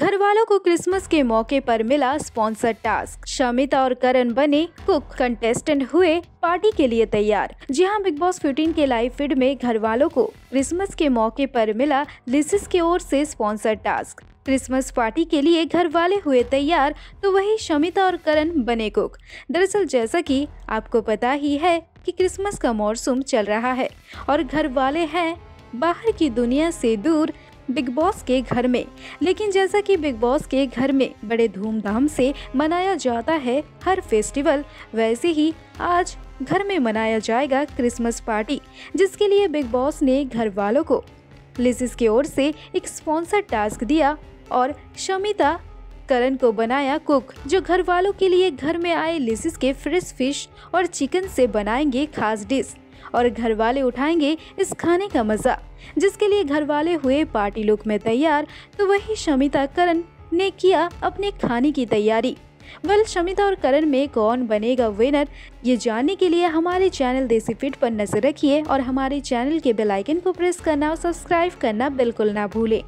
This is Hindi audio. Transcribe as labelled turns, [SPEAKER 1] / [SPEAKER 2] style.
[SPEAKER 1] घर वालों को क्रिसमस के मौके पर मिला स्पॉन्सर टास्क। शमिता और करण बने कुक। कंटेस्टेंट हुए पार्टी के लिए तैयार। जी हाँ बिग बॉस 15 के लाइव फ़ीड में घर वालों को क्रिसमस के मौके पर मिला लिसिस की ओर से स्पॉन्सर टास्क। क्रिसमस पार्टी के लिए घर वाले हुए तैयार तो वही शमिता और करण बने कुक। दरअसल जैसा कि आपको पता ही है कि क्रिसमस का मौसम चल रहा है और घर वाले हैं बाहर की दुनिया से दूर बिग बॉस के घर में। लेकिन जैसा कि बिग बॉस के घर में बड़े धूमधाम से मनाया जाता है हर फेस्टिवल, वैसे ही आज घर में मनाया जाएगा क्रिसमस पार्टी, जिसके लिए बिग बॉस ने घर वालों को लिजिस की ओर से एक स्पॉन्सर टास्क दिया और शमिता करण को बनाया कुक, जो घर वालों के लिए घर में आए लिसिस के फ्रेश फ़िश और चिकन से बनाएँगे खास डिश और घर वाले उठाएँगे इस खाने का मज़ा, जिसके लिए घर वाले हुए पार्टी लुक में तैयार तो वही शमिता करण ने किया अपने खाने की तैयारी। वेल शमिता और करण में कौन बनेगा विनर ये जानने के लिए हमारे चैनल देसी फिट पर नज़र रखिए और हमारे चैनल के बेल आइकन को प्रेस करना और सब्सक्राइब करना बिल्कुल ना भूलें।